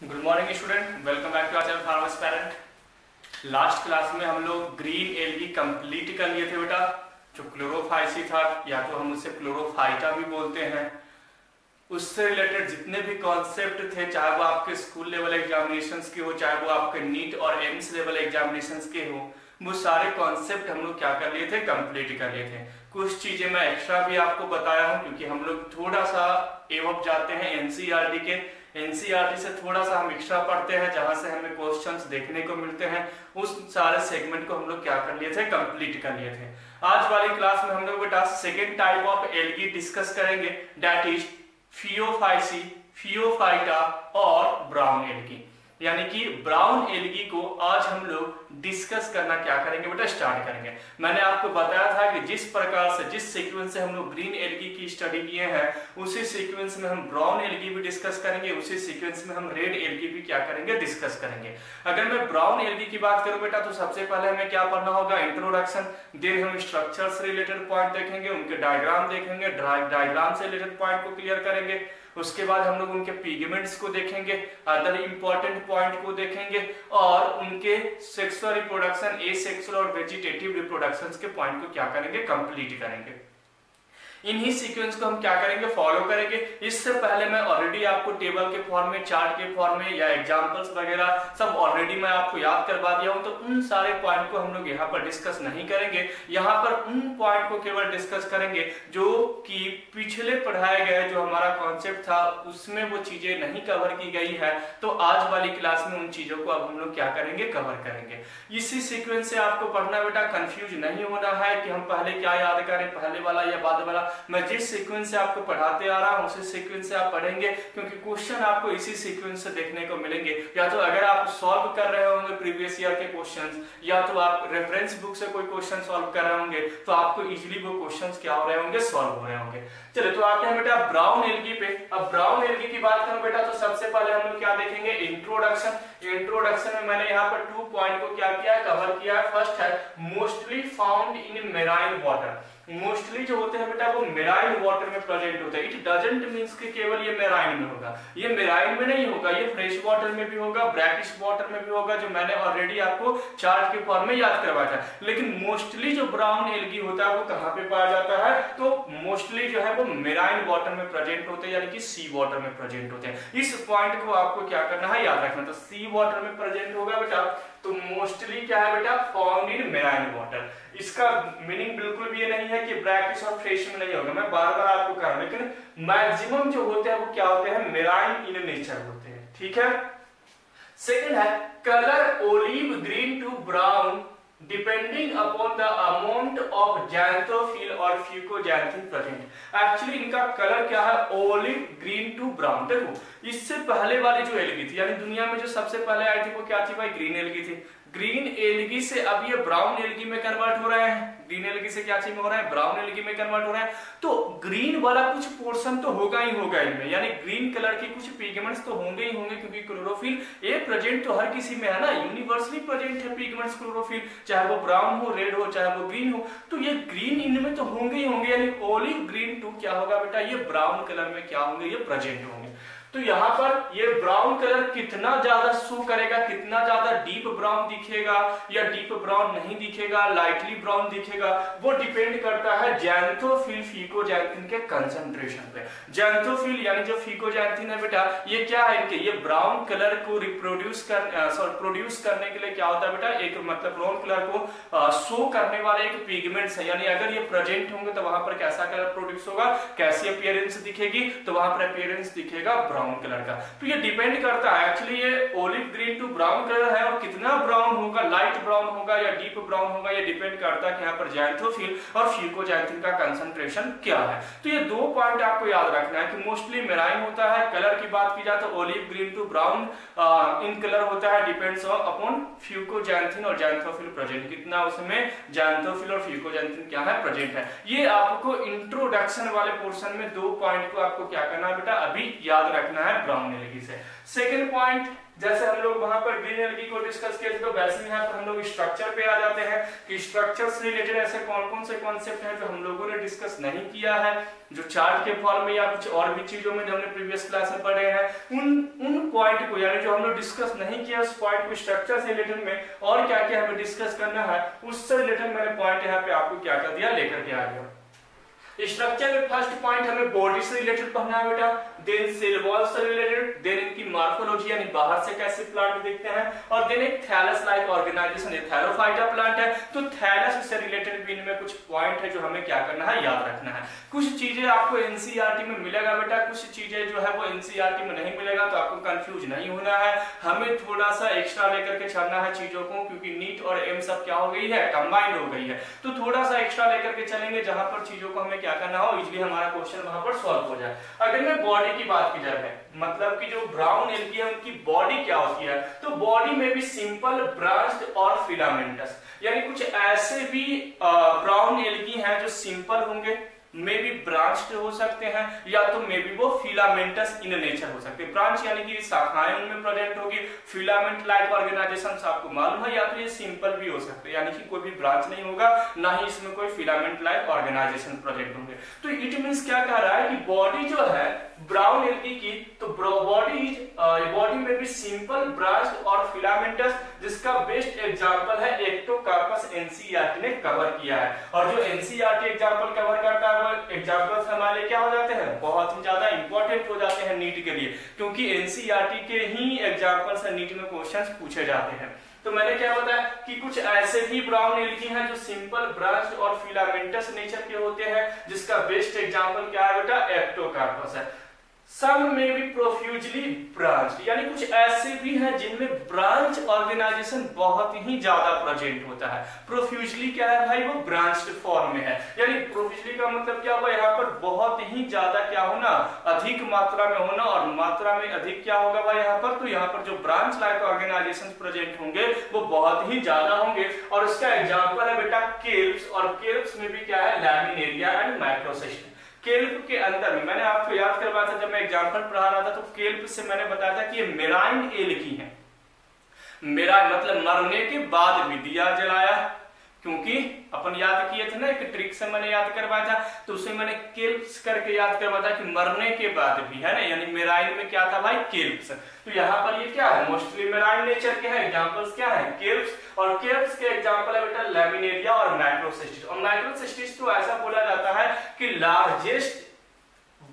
Good morning student welcome back to our channel farmers parent last class में हम लोग green algae complete कर लिए थे बेटा। जो क्लोरोफाइसी था, या तो हम उसे क्लोरोफाइटा भी बोलते हैं। उससे रिलेटेड जितने भी कॉन्सेप्ट थे, चाहे वो आपके स्कूल लेवल एग्जामिनेशन के हो, चाहे वो आपके नीट और एम्स लेवल एग्जामिनेशन के हो, वो सारे कॉन्सेप्ट हम लोग क्या कर लिए थे? कंप्लीट कर लिए थे। कुछ चीज़ें मैं एक्स्ट्रा भी आपको बताया हूँ, क्योंकि हम लोग थोड़ा सा एवं जाते हैं एनसीईआरटी के। एनसीईआरटी से थोड़ा सा हम एक्स्ट्रा पढ़ते हैं, जहाँ से हमें क्वेश्चंस देखने को मिलते हैं। उस सारे सेगमेंट को हम लोग क्या कर लिए थे? कंप्लीट कर लिए थे। आज वाली क्लास में हम लोग बेटा second type of algae discuss करेंगे। डेट इज़ फियोफाइसी फियोफाइटा और ब्राउन एलगी यानी कि ब्राउन एलगी को आज हम लोग डिस्कस करना क्या करेंगे बेटा? स्टार्ट करेंगे। मैंने आपको बताया था कि जिस प्रकार से, जिस सीक्वेंस से हम लोग ग्रीन एलगी की स्टडी किए हैं, उसी सीक्वेंस में हम ब्राउन एलगी भी डिस्कस करेंगे, उसी सीक्वेंस में हम रेड एलगी भी क्या करेंगे? डिस्कस करेंगे। अगर मैं ब्राउन एलगी की बात करूँ बेटा तो सबसे पहले हमें क्या पढ़ना होगा? इंट्रोडक्शन देन हम स्ट्रक्चर से रिलेटेड पॉइंट देखेंगे, उनके डायग्राम देखेंगे डायग्राम से रिलेटेड पॉइंट को क्लियर करेंगे। उसके बाद हम लोग उनके पिगमेंट्स को देखेंगे अदर इंपॉर्टेंट पॉइंट को देखेंगे, और उनके सेक्सुअल रिप्रोडक्शन ए सेक्सुअल और वेजिटेटिव रिप्रोडक्शन के पॉइंट को क्या करेंगे? कंप्लीट करेंगे। इन्हीं सीक्वेंस को हम क्या करेंगे? फॉलो करेंगे। इससे पहले मैं ऑलरेडी आपको टेबल के फॉर्म में चार्ट के फॉर्म में या एग्जांपल्स वगैरह सब ऑलरेडी मैं आपको याद करवा दिया हूँ। तो उन सारे पॉइंट को हम लोग यहाँ पर डिस्कस नहीं करेंगे। यहाँ पर उन पॉइंट को केवल डिस्कस करेंगे जो कि पिछले पढ़ाए गए जो हमारा कॉन्सेप्ट था, उसमें वो चीज़ें नहीं कवर की गई है। तो आज वाली क्लास में उन चीज़ों को अब हम लोग क्या करेंगे? कवर करेंगे। इसी सीक्वेंस से आपको पढ़ना बेटा कंफ्यूज नहीं होना है कि हम पहले क्या याद करें? पहले वाला या बाद वाला? मैं जिस सीक्वेंस से आपको पढ़ाते आ रहा हूँ, उसी सीक्वेंस से आप पढ़ेंगे, क्योंकि क्वेश्चन आपको इसी सीक्वेंस से देखने को मिलेंगे। या तो अगर आप सॉल्व कर रहे होंगे प्रीवियस ईयर के क्वेश्चंस या तो आप रेफरेंस बुक से कोई क्वेश्चन सॉल्व कर रहे होंगे तो आपको इजिली वो क्वेश्चन क्या हो रहे होंगे सॉल्व हो रहे होंगे। चलिए तो आते हैं बेटा ब्राउन एलगी पे। अब ब्राउन एलगी की बात करूँ बेटा तो सबसे पहले हम लोग क्या देखेंगे? इंट्रोडक्शन इंट्रोडक्शन में मैंने यहाँ पर टू पॉइंट को क्या किया है? कवर किया है। फ़र्स्ट है mostly found in marine water mostly जो होते हैं बेटा वो मेराइन वाटर में प्रेजेंट होता है। इट डजेंट मीन्स कि केवल ये मेराइन में होगा। ये मेराइन में नहीं होगा, ये फ्रेश वाटर में भी होगा ब्रैकिश वाटर में भी होगा, जो मैंने ऑलरेडी आपको चार्ट के फॉर्म में याद करवाया था। लेकिन मोस्टली जो ब्राउन एलगी होता है वो कहाँ पे पाया जाता है? तो मोस्टली जो है वो मेराइन वाटर में प्रेजेंट होते हैं, यानी कि सी वाटर में प्रेजेंट होते हैं। इस पॉइंट को आपको क्या करना है? याद रखना। तो सी वाटर में प्रेजेंट होगा बेटा। तो मोस्टली क्या है बेटा फॉर्म इन मेराइन वाटर इसका मीनिंग बिल्कुल भी ये नहीं है कि ब्रैकिश और फ्रेश में नहीं होगा। मैं बार बार आपको कह रहा हूँ, लेकिन मैक्सिमम जो होते हैं, वो क्या होते हैं? मेराइन इन नेचर होते हैं। ठीक है? सेकेंड है colour olive green to brown depending upon the amount of xanthophyll और फ्यूकोजैंथिन प्रेजेंट एक्चुअली इनका कलर क्या है? ओलिव ग्रीन टू ब्राउन देखो, इससे पहले वाली जो एलगी थी, यानी दुनिया में जो सबसे पहले आई थी वो क्या थी भाई? ग्रीन एलगी थी। ग्रीन एलगी से अब ये ब्राउन एलगी में कन्वर्ट हो रहे हैं। ग्रीन एलगी से क्या चीज़ हो रहा है? ब्राउन एलगी में कन्वर्ट हो रहा है। तो ग्रीन वाला कुछ पोर्शन तो होगा ही होगा इनमें। यानी ग्रीन कलर के कुछ पिगमेंट्स तो होंगे ही होंगे क्योंकि क्लोरोफिल ये प्रेजेंट तो हर किसी में है ना? यूनिवर्सली प्रेजेंट है पिगमेंट्स क्लोरोफिल चाहे वो ब्राउन हो रेड हो, चाहे वो ग्रीन हो। तो ये ग्रीन इनमें तो होंगे ही होंगे। यानी ओलिव ग्रीन टू क्या होगा बेटा? ये ब्राउन कलर में क्या होंगे? ये प्रेजेंट होंगे। तो यहाँ पर ये ब्राउन कलर कितना ज़्यादा शो करेगा, कितना ज़्यादा डीप ब्राउन दिखेगा या डीप ब्राउन नहीं दिखेगा लाइटली ब्राउन दिखेगा, वो डिपेंड करता है जैंथोफिल फीकोजैंथिन के कंसंट्रेशन पे। जैंथोफिल यानी जो फीकोजैंथिन है बेटा, ये क्या है इनके? ये ब्राउन कलर को रिप्रोड्यूस कर सॉरी प्रोड्यूस करने के लिए क्या होता है बेटा? एक मतलब ब्राउन कलर को शो करने वाला एक पिगमेंट्स है। यानी अगर ये प्रेजेंट होंगे तो वहाँ पर कैसा कलर प्रोड्यूस होगा? कैसी अपियरेंस दिखेगी? तो वहाँ पर अपियरेंस दिखेगा ब्राउन कलर का। तो ये डिपेंड करता है एक्चुअली ये olive green to brown colour है और कितना ब्राउन होगा लाइट ब्राउन होगा या डीप ब्राउन होगा, ये डिपेंड करता है कि यहाँ पर जैंथोफिल और फ्यूकोजैंथिन का कंसंट्रेशन क्या है। तो ये दो पॉइंट आपको याद रखना है कि मोस्टली मेराइन होता है कलर की बात की जाए तो olive green to brown in colour होता है डिपेंड्स अपॉन फ्यूकोजैंथिन और जैंथोफिल प्रेजेंट कितना उसमें जैंथोफिल और फ्यूकोजैंथिन क्या है प्रेजेंट है। ये आपको इंट्रोडक्शन वाले पोर्शन में दो पॉइंट को आपको क्या करना है बेटा, अभी याद रखना। रखना है ब्राउन एलगी से। सेकेंड पॉइंट जैसे हम लोग वहाँ पर ग्रीन एलगी को डिस्कस किए थे तो वैसे यहाँ पर हम लोग स्ट्रक्चर पे आ जाते हैं कि स्ट्रक्चर से रिलेटेड ऐसे कौन कौन से कॉन्सेप्ट हैं जो हम लोगों ने डिस्कस नहीं किया है, जो चार्ट के फॉर्म में या कुछ और भी चीज़ों में जो हमने प्रीवियस क्लास में पढ़े हैं। उन उन पॉइंट को, यानी जो हम लोग डिस्कस नहीं किया, उस पॉइंट को स्ट्रक्चर से रिलेटेड में और क्या क्या हमें डिस्कस करना है, उससे रिलेटेड मैंने पॉइंट यहाँ पे आपको क्या कर दिया, लेकर के आ गया। स्ट्रक्चर में फ़र्स्ट पॉइंट हमें बॉडी से रिलेटेड पढ़ना है बेटा। देन सेल वॉल से रिलेटेड, देन इनकी मार्फोलॉजी, यानी बाहर से कैसे प्लांट देखते हैं, और देन एक थैलस लाइक ऑर्गेनाइजेशन ये थैलोफाइटा प्लांट है। तो थैलस से रिलेटेड भी इनमें कुछ पॉइंट है जो हमें क्या करना है, याद रखना है। कुछ चीज़ें आपको एनसीईआरटी में मिलेगा बेटा, कुछ चीज़ें जो है वो एनसीईआरटी में नहीं मिलेगा तो आपको कंफ्यूज नहीं होना है। हमें थोड़ा सा एक्स्ट्रा लेकर के चलना है चीज़ों को, क्योंकि नीट और एम सब क्या हो गई है कंबाइंड हो गई है। तो थोड़ा सा एक्स्ट्रा लेकर के चलेंगे, जहाँ पर चीज़ों को हमें क्या करना हो इजिली हमारा क्वेश्चन वहाँ पर सॉल्व हो जाए। अगर मैं बॉडी की बात की जाए मतलब कि जो ब्राउन एल्गी है, उनकी बॉडी क्या होती है? तो बॉडी में भी सिंपल ब्रांच्ड और फिलामेंटस यानी कुछ ऐसे भी ब्राउन एल्गी हैं जो सिंपल होंगे। मे बी ब्रांच हो सकते हैं, या तो मे बी वो फिलामेंटस इन नेचर हो सकते हैं। ब्रांच यानी कि शाखाएँ उनमें प्रेजेंट होगी फिलामेंट लाइक ऑर्गेनाइजेशन आपको मालूम है, या तो ये सिंपल भी हो सकते हैं। यानी कि कोई भी ब्रांच नहीं होगा, ना ही इसमें कोई फिलामेंट लाइक ऑर्गेनाइजेशन प्रोजेक्ट होंगे। तो इट मीन क्या कह रहा है कि बॉडी जो है ब्राउन एल्गी की तो बॉडी बॉडी में भी सिंपल ब्रांच और फिलामेंटस जिसका बेस्ट एग्जांपल है एक्टोकार्पस एनसीईआरटी ने कवर किया है। और जो एनसीईआरटी एग्जांपल कवर करता है, वो एग्जांपल्स हमारे क्या हो जाते हैं? बहुत ही ज़्यादा इंपॉर्टेंट हो जाते हैं नीट के लिए, क्योंकि एनसीईआरटी के ही एग्जांपल्स नीट में क्वेश्चंस पूछे जाते हैं। तो मैंने क्या बताया कि कुछ ऐसे भी ब्राउन एल्गी हैं जो सिंपल ब्रांच और फिलामेंटस नेचर के होते हैं, जिसका बेस्ट एग्जांपल क्या है बेटा? एक्टोकार्पस है। सम में भी प्रोफ्यूजली ब्रांच यानी कुछ ऐसे भी हैं जिनमें ब्रांच ऑर्गेनाइजेशन बहुत ही ज़्यादा प्रेजेंट होता है। प्रोफ्यूजली क्या है भाई? वो ब्रांच फॉर्म में है। यानी प्रोफ्यूजली का मतलब क्या हुआ? यहाँ पर बहुत ही ज़्यादा क्या होना? अधिक मात्रा में होना। और मात्रा में अधिक क्या होगा भाई यहाँ पर? तो यहाँ पर जो ब्रांच लाइक ऑर्गेनाइजेशन प्रेजेंट होंगे, वो बहुत ही ज़्यादा होंगे। और इसका एग्ज़ाम्पल है बेटा केल्प्स। और केल्प्स में भी क्या है? लैमिनेरिया एंड माइक्रोसिस्टम केल्प के अंदर में। मैंने आपको याद करवाया था, जब मैं एग्ज़ाम्पल पढ़ा रहा था तो केल्प से मैंने बताया था कि ये मेराइन ए लिखी है। मेरा मतलब मरने के बाद भी दिया जलाया। क्योंकि अपन याद किए थे ना, एक ट्रिक से मैंने याद करवाया था। तो उसे मैंने केल्प्स करके याद करवाया था कि मरने के बाद भी, है ना? यानी मेराइन में क्या था भाई? केल्प्स तो यहाँ पर ये क्या है? मोस्टली मेराइन नेचर के हैं एग्जांपल्स क्या है? केल्प्स और केल्प्स के एग्जांपल है बेटा लेमिनेरिया और माइक्रोसिस्टिस और माइक्रोसिस्टिस तो ऐसा बोला जाता है कि लार्जेस्ट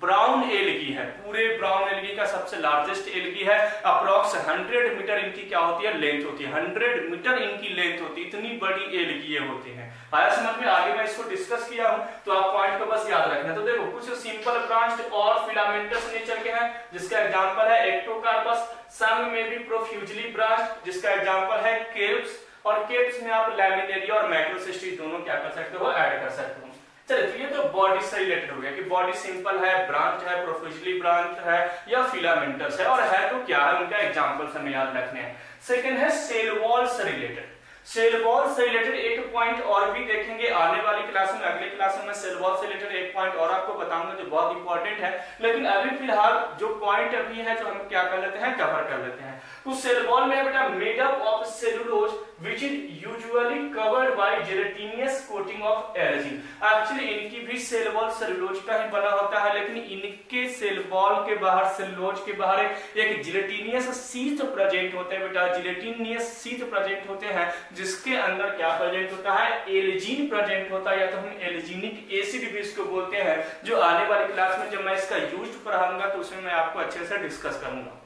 ब्राउन एलगी है। पूरे ब्राउन एलगी का सबसे लार्जेस्ट एलगी है। अप्रोक्स 100 मीटर इनकी क्या होती है? लेंथ होती है। 100 मीटर इनकी लेंथ होती है। इतनी बड़ी एलगी होती हैं। आया समझ में? आगे मैं इसको डिस्कस किया हूँ। तो आप पॉइंट को बस याद रखना। तो देखो, कुछ सिंपल ब्रांच और फिलामेंटस नेचर के हैं, जिसका एग्ज़ाम्पल है एक्टोकार्पस सम में भी प्रोफ्यूजली ब्रांच जिसका एग्ज़ाम्पल है केल्प्स और केल्प्स में आप लैमिनेरिया और माइक्रोसिस्टिस दोनों क्या कर सकते हो? ऐड कर सकते हो। चलिए तो ये तो बॉडी से रिलेटेड हो गया कि बॉडी सिंपल है ब्रांच है प्रोफिजली ब्रांच है, या फिलामेंटस है, और है तो क्या है, उनका एग्जांपल्स हमें याद रखने हैं। सेकंड है सेल वॉल से रिलेटेड सेल वॉल से रिलेटेड एक पॉइंट और भी देखेंगे आने वाली क्लास में, अगले क्लास में सेल वॉल से रिलेटेड एक पॉइंट और आपको बताऊँगा जो बहुत इंपॉर्टेंट है। लेकिन अभी फ़िलहाल जो पॉइंट अभी है, जो हम क्या कर लेते हैं कवर कर लेते हैं। तो सेल वॉल में बेटा made up of cellulose which is usually covered by gelatinous coating of algin actually इनकी भी सेल वॉल सेलुलोज का ही बना होता है, लेकिन इनके सेल वॉल के बाहर सेलुलोज के बाहर एक जिलेटिनियस सीथ प्रेजेंट होते हैं बेटा। जिलेटिनियस सीथ प्रेजेंट होते हैं, जिसके अंदर क्या प्रेजेंट होता है? एलजीन प्रेजेंट होता है, या तो हम एलजीनिक एसिड भी इसको बोलते हैं, जो आने वाली क्लास में जब मैं इसका यूज़ पढ़ाऊँगा तो उसमें मैं आपको अच्छे से डिस्कस करूँगा।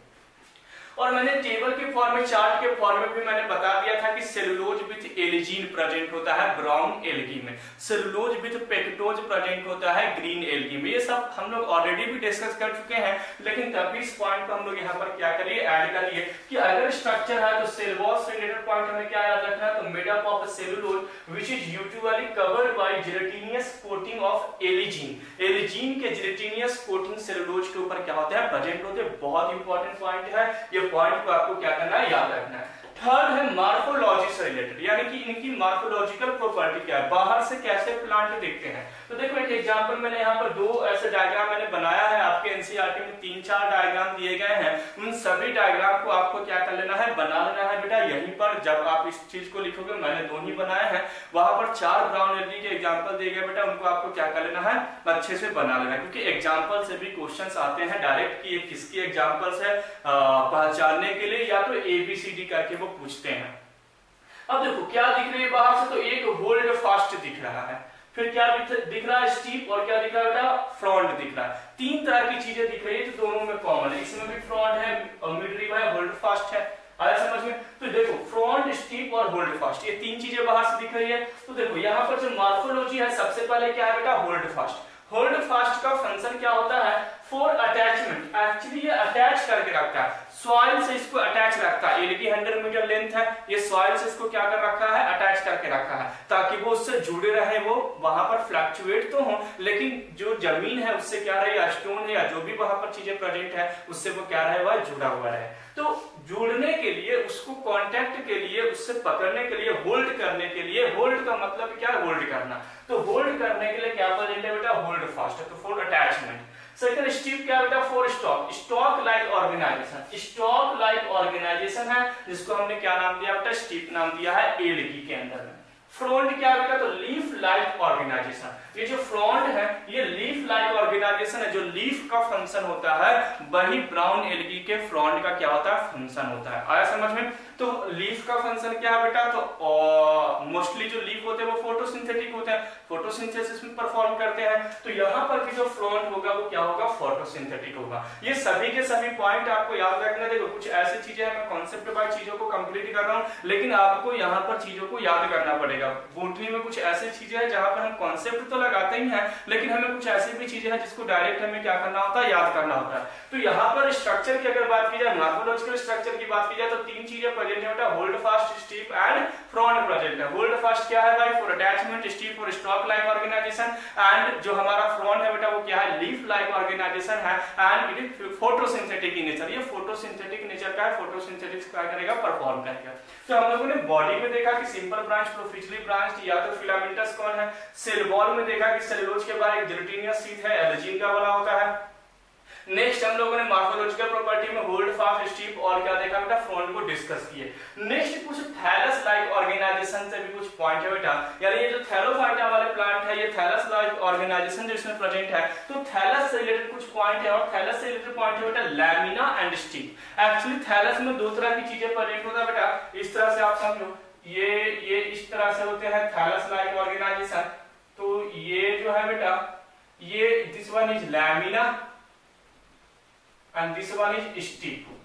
और मैंने टेबल के फॉर्म में चार्ट के फॉर्म में भी मैंने बता दिया था कि सेलुलोज विथ एलिजीन प्रेजेंट होता है ब्राउन एल्गी में। सेलुलोज विथ पेक्टोज प्रेजेंट होता है ग्रीन एल्गी में। ये सब हम लोग ऑलरेडी भी डिस्कस कर चुके हैं, लेकिन तब भी इस पॉइंट को हम लोग यहाँ पर क्या करिए ऐड करिए कि अगर स्ट्रक्चर है तो सेलवॉल से रिलेटेड पॉइंट हमें क्या याद रखना है? तो made up of cellulose which is usually covered by gelatinous coating of algin algin के जिलेटिनियस कोटिंग सेलुलोज के ऊपर क्या होता है? प्रेजेंट होते हैं। बहुत इंपॉर्टेंट पॉइंट है। ये पॉइंट को आपको क्या करना है? याद रखना है। थर्ड है मार्फोलॉजी से रिलेटेड यानी कि इनकी मार्फोलॉजिकल प्रॉपर्टी क्या है? बाहर से कैसे प्लांट दिखते हैं? तो देखो एक एग्जांपल मैंने यहाँ पर दो ऐसे डायग्राम मैंने बनाया है, आपके एनसीईआरटी में तीन चार डायग्राम दिए गए हैं। उन सभी डायग्राम को आपको क्या कर लेना है? बना लेना है बेटा। यहीं पर जब आप इस चीज़ को लिखोगे, मैंने दो ही बनाए हैं। वहाँ पर चार ब्राउन एलगी के एग्ज़ाम्पल दिए गए बेटा, उनको आपको क्या कर लेना है? अच्छे से बना लेना है। क्योंकि एग्ज़ाम्पल से भी क्वेश्चन आते हैं डायरेक्ट की किसकी एग्जाम्पल्स है? पहचानने के लिए या तो एबीसीडी करके वो पूछते हैं। अब देखो, क्या दिख रही है बाहर से? तो एक होल्ड फास्ट दिख रहा है। फिर क्या दिख रहा है स्टीप और क्या दिख रहा है बेटा? फ्रंट दिख रहा है। तीन तरह की चीज़ें दिख रही है जो दोनों में कॉमन है। इसमें भी फ्रंट है मिड रिव है होल्ड फास्ट है। आया समझ में? तो देखो फ्रंट स्टीप और होल्ड फास्ट ये तीन चीज़ें बाहर से दिख रही है। तो देखो, यहाँ पर जो मार्फोलॉजी है, सबसे पहले क्या है बेटा? होल्ड फास्ट होल्ड फास्ट का फ़ंक्शन क्या होता है? फॉर अटैचमेंट एक्चुअली ये अटैच करके रखता है। सॉइल से इसको अटैच रखता है। एल की हंड्रेड मीटर लेंथ है। ये सॉइल से इसको क्या कर रखा है? अटैच करके रखा है। ताकि वो उससे जुड़े रहे, वो वहाँ पर फ्लक्चुएट तो हो, लेकिन जो ज़मीन है, उससे क्या रहे? या स्टोन है, या जो भी वहाँ पर चीज़ें प्रेजेंट है, उससे वो क्या रहे? वह जुड़ा हुआ रहे। तो जुड़ने के लिए, उसको कांटेक्ट के लिए, उससे पकड़ने के लिए होल्ड करने के लिए होल्ड का मतलब क्या? होल्ड करना। तो होल्ड करने के लिए क्या प्रेजेंट है बेटा? होल्ड फास्ट तो फॉर अटैचमेंट सेकंड स्टीप क्या बेटा for stalk stalk like organisation stalk like organisation है, जिसको हमने क्या नाम दिया? बेटा स्टीप नाम दिया है एलगी के अंदर में। फ्रंट क्या बेटा तो लीफ लाइक ऑर्गेनाइजेशन ये जो फ्रंट है, ये लीफ लाइक ऑर्गेनाइजेशन है, जो लीफ का फ़ंक्शन होता है, वही ब्राउन एलगी के फ्रंट का क्या होता है? फ़ंक्शन होता है। आया समझ में? तो लीफ का फ़ंक्शन क्या है बेटा? तो मोस्टली जो लीफ होते हैं वो फोटोसिंथेटिक होते हैं। फोटोसिंथेसिस में परफॉर्म करते हैं। तो यहाँ पर भी जो फ्रंट होगा, वो क्या होगा? फोटोसिंथेटिक होगा। ये सभी के सभी पॉइंट आपको याद रखना देखो कुछ ऐसी चीज़ें हैं, मैं कॉन्सेप्ट बाय चीज़ों को कंप्लीट कर रहा हूँ। लेकिन आपको यहाँ पर चीज़ों को याद करना पड़ेगा। बूटनी में कुछ ऐसी चीज़ें हैं जहाँ पर हम कॉन्सेप्ट तो लगाते ही हैं, लेकिन हमें कुछ ऐसी भी चीज़ें हैं जिसको डायरेक्ट हमें क्या करना होता है? याद करना होता है। तो यहाँ पर स्ट्रक्चर की अगर बात की जाए मार्कोलॉजिकल स्ट्रक्चर की बात की जाए तो तीन चीज़ें प्रेजेंट है holdfast stipe and frond present है होल्ड फास्ट क्या है भाई? For attachment stipe for stalk like organisation and जो हमारा फ्रंट है बेटा, वो क्या है? लीफ लाइक ऑर्गेनाइजेशन है. And it is photosynthetic in nature ये फोटोसिंथेटिक नेचर का है. फोटोसिंथेटिक्स क्या करेगा? परफॉर्म करेगा. तो हम लोगों ने बॉडी में देखा कि सिंपल ब्रांच प्रोफिशली ब्रांच या तो फिलामेंटस कौन है? सेल वॉल में देखा कि सेलुलोज के बाद एक जेलेटिनियस शीट है एलर्जीन का बना होता है. नेक्स्ट हम लोगों ने मार्फोलॉजिकल प्रॉपर्टी में होल्ड फास्ट स्टीप और क्या देखा बेटा? फ्रंट को डिस्कस किए। नेक्स्ट कुछ थैलस लाइक ऑर्गेनाइजेशन से भी कुछ पॉइंट है बेटा। यानी ये जो थैलोफाइटा वाले प्लांट है, ये थैलस लाइक ऑर्गेनाइजेशन जो इसमें प्रेजेंट है तो थैलस से रिलेटेड कुछ पॉइंट है और थैलस से रिलेटेड पॉइंट है बेटा lamina and stipe actually thallus में दो तरह की चीज़ें प्रेजेंट होता है बेटा। इस तरह से आप समझो। ये ये इस तरह से होते हैं थैलस लाइक ऑर्गेनाइजेशन तो ये जो है बेटा, ये this one is lamina and this one is stipe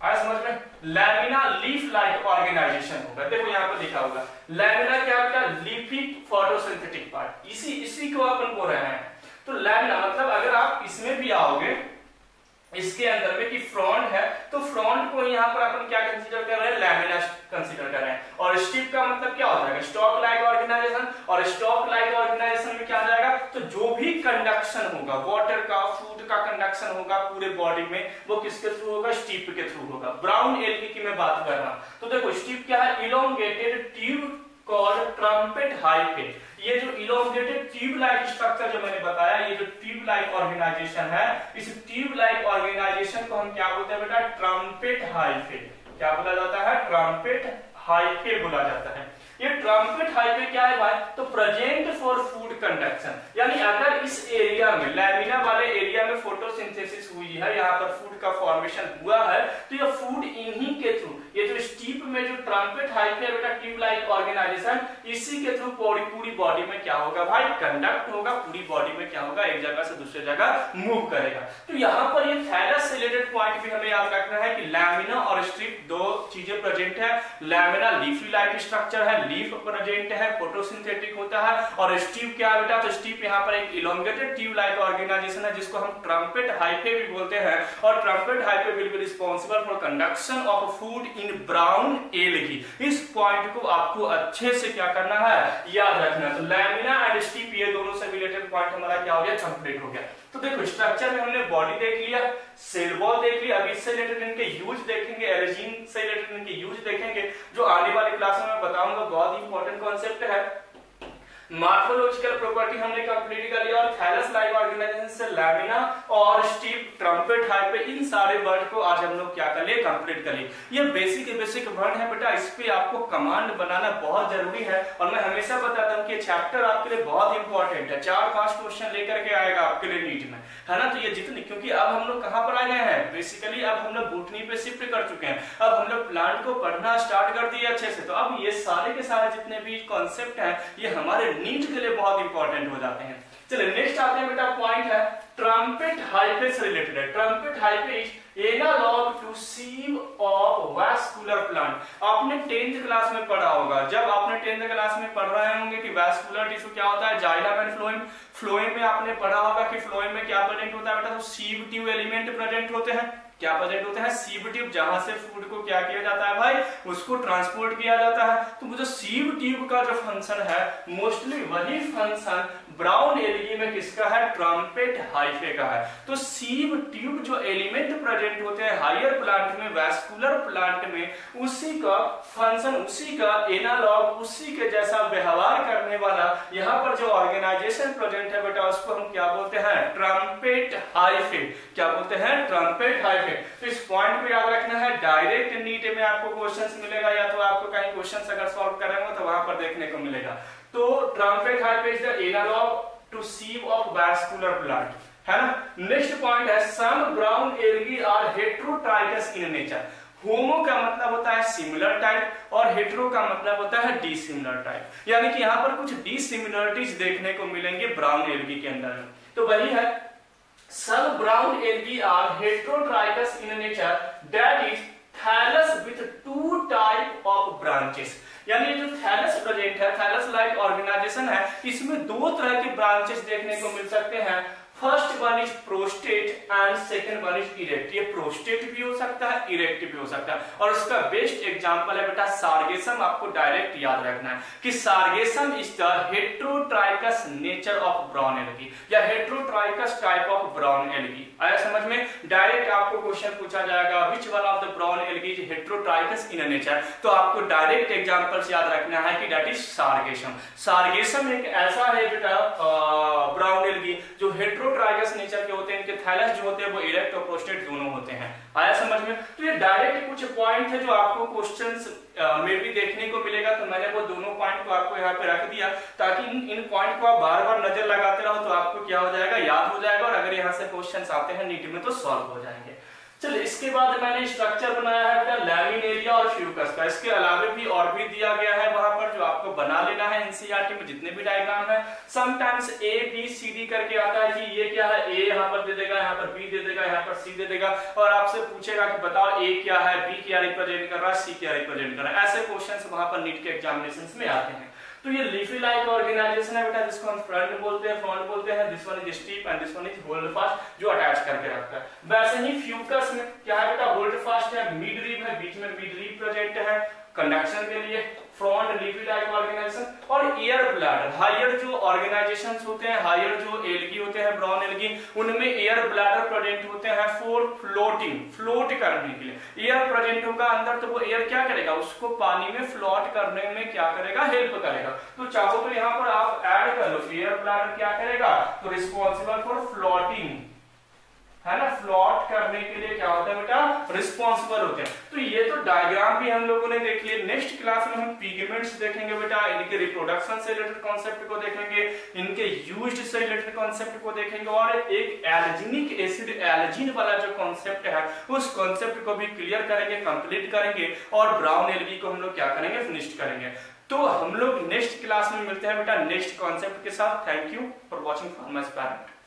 आया समझ में? लैमिना लीफ लाइक ऑर्गेनाइजेशन होगा। देखो यहाँ पर लिखा होगा। लैमिना क्या होगा लीफी फोटोसिंथेटिक पार्ट इसी इसी को अपन बोल रहे हैं। तो लैमिना मतलब अगर आप इसमें भी आओगे, इसके अंदर में कि फ्रंट है तो फ्रंट को यहाँ पर अपन क्या कंसीडर कर रहे हैं? लैमिना कंसीडर कर रहे हैं। और स्टिप का मतलब क्या हो जाएगा? स्टॉक लाइक ऑर्गेनाइजेशन और स्टॉक लाइक ऑर्गेनाइजेशन तो जो भी कंडक्शन होगा वाटर का फ़ूड का कंडक्शन होगा पूरे बॉडी में, वो किसके थ्रू होगा? स्टीप के थ्रू होगा। ब्राउन एलगी की मैं बात कर रहा हूँ। तो देखो स्टीप क्या है? Elongated tube called trumpet hyphae ये जो इलोंगेटेड ट्यूब लाइक स्ट्रक्चर जो मैंने बताया, ये जो ट्यूब लाइक ऑर्गेनाइजेशन है, इस ट्यूब लाइक ऑर्गेनाइजेशन को हम क्या बोलते हैं बेटा? ट्रम्पेट हाइफे क्या बोला जाता है? ट्रम्पेट हाइफे बोला जाता है। ये ट्रम्पेट हाईवे क्या है भाई? तो प्रेजेंट फॉर फ़ूड कंडक्शन यानी अगर इस एरिया में लैमिना फोटोसिंथेसिस हुई है, यहाँ पर फ़ूड का फॉर्मेशन हुआ है तो ये फ़ूड इन्हीं के थ्रू ये जो स्टीप में जो ट्रम्पेट हाइवे बेटा ट्यूब लाइक ऑर्गेनाइजेशन इसी के थ्रू पूरी पूरी बॉडी में क्या होगा भाई? कंडक्ट होगा, पूरी बॉडी में क्या होगा? एक जगह से दूसरे जगह मूव करेगा। तो यहाँ पर ये थैलस रिलेटेड पॉइंट भी हमें याद रखना है कि लैमिना और स्ट्रिप दो चीज़ें प्रेजेंट है। लैमिना लीफी लाइक स्ट्रक्चर है लीफ प्रेजेंट है फोटोसिंथेटिक होता है, और स्टीव क्या बेटा? तो स्टीव यहाँ पर एक इलोंगेटेड ट्यूब लाइक ऑर्गेनाइजेशन है, जिसको हम ट्रम्पेट हाइफे भी बोलते हैं और trumpet hyphae will be responsible for conduction of food in brown algae इस पॉइंट को आपको अच्छे से क्या करना है? याद रखना। तो लैमिना एंड स्टीप ये दोनों से रिलेटेड पॉइंट हमारा क्या हो गया? कंप्लीट हो गया। तो देखो स्ट्रक्चर में हमने बॉडी देख लिया सेल वॉल देख लिया अभी इससे रिलेटेड इनके यूज़ देखेंगे एलर्जीन से रिलेटेड इनके यूज़ देखेंगे। जो आने वाली क्लास में मैं बताऊँगा, बहुत इंपॉर्टेंट कॉन्सेप्ट है। मार्फोलॉजिकल प्रॉपर्टी हमने कंप्लीट कर लिया और थैलस लाइक ऑर्गेनाइजेशन से लैमिना और स्टीप ट्रम्पेट हाइपे इन सारे वर्ड को आज हम लोग क्या कर लिए कंप्लीट कर लिए। ये बेसिक बेसिक वर्ड है बेटा, इस पे आपको कमांड बनाना बहुत ज़रूरी है और मैं हमेशा बताता हूँ कि चैप्टर आपके लिए बहुत इंपॉर्टेंट है। चार पाँच क्वेश्चन लेकर के आएगा आपके लिए नीट में, है ना? तो ये जितनी, क्योंकि अब हम लोग कहाँ पर आ गए हैं? बेसिकली अब हम लोग बूटनी पे शिफ्ट कर चुके हैं। अब हम लोग प्लांट को पढ़ना स्टार्ट कर दिए अच्छे से। तो अब ये सारे के सारे जितने भी कॉन्सेप्ट है, ये हमारे नीट के लिए बहुत इंपॉर्टेंट हो जाते हैं। चलिए नेक्स्ट आते हैं बेटा पॉइंट है ट्रम्पेट हाइपे से रिलेटेड है trumpet hyphae is analogue to sieve of vascular plant आपने 10th क्लास में पढ़ा होगा। जब आपने 10th क्लास में पढ़ रहे होंगे कि वैस्कुलर टिश्यू क्या होता है जाइलम एंड फ्लोएम फ्लोएम में आपने पढ़ा होगा कि फ्लोएम में क्या प्रेजेंट होता है बेटा? तो सीव ट्यूब एलिमेंट प्रेजेंट होते हैं। क्या प्रेजेंट होते हैं? सीव ट्यूब जहाँ से फ़ूड को क्या किया जाता है भाई? उसको ट्रांसपोर्ट किया जाता है। तो मुझे सीव ट्यूब का जो फ़ंक्शन है मोस्टली वही फ़ंक्शन ब्राउन एलगी में किसका है? ट्रम्पेट हाइफे का है। तो सीव ट्यूब जो एलिमेंट प्रेजेंट होते हैं हायर प्लांट में वैस्कुलर प्लांट में, उसी का फ़ंक्शन उसी का एनालॉग उसी के जैसा व्यवहार करने वाला यहाँ पर जो ऑर्गेनाइजेशन प्रेजेंट है बेटा, उसको हम क्या बोलते हैं? ट्रम्पेट हाइफे क्या बोलते हैं? ट्रम्पेट हाइफे तो इस पॉइंट को याद रखना है डायरेक्ट नीट में आपको क्वेश्चन मिलेगा या तो आपको कहीं क्वेश्चन अगर सॉल्व करेंगे तो वहाँ पर देखने को मिलेगा। तो trumpet hyphae is the analogue to sieve of vascular plant है ना? नेक्स्ट पॉइंट है some brown algae are heterotrichous in nature homo का मतलब होता है सिमिलर टाइप और हेट्रो का मतलब होता है डिसिमिलर टाइप यानी कि यहाँ पर कुछ डिसिमिलरिटीज देखने को मिलेंगे ब्राउन एल्गी के अंदर। तो वही है सब brown algae are heterotrichous in nature that is thallus with two type of branches यानी जो थैलस प्रेजेंट है थैलस लाइक ऑर्गेनाइजेशन है, इसमें दो तरह के ब्रांचेस देखने को मिल सकते हैं। First one is prostrate and second one is erect ये प्रोस्टेट भी हो सकता है इरेक्ट भी हो सकता है। और उसका बेस्ट एग्जांपल है बेटा सार्गेसम, आपको डायरेक्ट याद रखना है कि Sargassum is the heterotrichous nature of brown algae या heterotrichous type of brown algae आया समझ में? डायरेक्ट आपको क्वेश्चन पूछा जाएगा which one of the brown algae is heterotrichous in nature तो आपको डायरेक्ट एग्जांपल्स याद रखना है कि दैट इज़ सार्गेसम। सार्गेसम एक ऐसा है बेटा ब्राउन एलगी जो हेट्रो हेट्रोट्राइगस नेचर के होते हैं, इनके थैलस जो होते हैं, वो इरेक्ट और प्रोस्टेट दोनों होते हैं। आया समझ में? तो ये डायरेक्ट कुछ पॉइंट है जो आपको क्वेश्चन में भी देखने को मिलेगा तो मैंने वो दोनों पॉइंट को आपको यहाँ पे रख दिया, ताकि इन इन पॉइंट को आप बार बार नज़र लगाते रहो तो आपको क्या हो जाएगा? याद हो जाएगा, और अगर यहाँ से क्वेश्चन आते हैं, नीट में तो सॉल्व हो जाएँगे। चलिए इसके बाद मैंने स्ट्रक्चर बनाया है बेटा लैमिन एरिया और फ्यूकस का। इसके अलावा भी और भी दिया गया है वहाँ पर जो आपको बना लेना है एनसीईआरटी में, जितने भी डायग्राम है sometimes A B C D करके आता है कि ये क्या है? ए यहाँ पर दे देगा, यहाँ पर बी दे देगा, यहाँ पर सी दे देगा और आपसे पूछेगा कि बताओ ए क्या है बी क्या रिप्रेजेंट कर रहा है सी क्या रिप्रेजेंट कर रहा है। ऐसे क्वेश्चन वहाँ पर नीट के एग्जामिनेशन में आते हैं। तो ये लीफी लाइक ऑर्गेनाइजेशन है बेटा, जिसको हम फ्रंट बोलते हैं फ्रंट बोलते हैं this one is stipe and this one is holdfast जो अटैच करके रखता है। वैसे ही फ्यूकस में क्या है बेटा होल्ड फास्ट है मिड रिब है, बीच में मिड रिब प्रेजेंट है कंडक्शन के लिए फ्रंट लीफी लाइक ऑर्गेनाइजेशन और एयर ब्लैडर हायर जो ऑर्गेनाइजेशन होते हैं हायर जो एलगी होते हैं ब्राउन एलगी उनमें एयर ब्लैडर प्रेजेंट होते हैं फॉर फ्लोटिंग फ्लोट करने के लिए. एयर प्रेजेंट होगा अंदर तो वो एयर क्या करेगा? उसको पानी में फ्लोट करने में क्या करेगा? हेल्प करेगा. तो चाहो तो यहाँ पर आप ऐड कर लो. एयर ब्लैडर क्या करेगा? तो रिस्पॉन्सिबल फॉर फ्लोटिंग है ना? फ्लॉट करने के लिए रिस्पॉन्सिबल होते हैं। तो ये तो डायग्राम भी हम लोगों ने देख लिया नेक्स्ट क्लास में हम पिगमेंट्स देखेंगे बेटा। इनके रिप्रोडक्शन से रिलेटेड कॉन्सेप्ट को देखेंगे। इनके यूज़ से रिलेटेड कॉन्सेप्ट को देखेंगे। और एक एल्जिनिक एसिड एल्जिन वाला जो कॉन्सेप्ट है, उस कॉन्सेप्ट को भी क्लियर करेंगे कंप्लीट करेंगे और ब्राउन एलगी को हम लोग क्या करेंगे? फिनिश करेंगे। तो हम लोग नेक्स्ट क्लास में मिलते हैं बेटा। नेक्स्ट कॉन्सेप्ट के साथ। Thank you for watching for my parent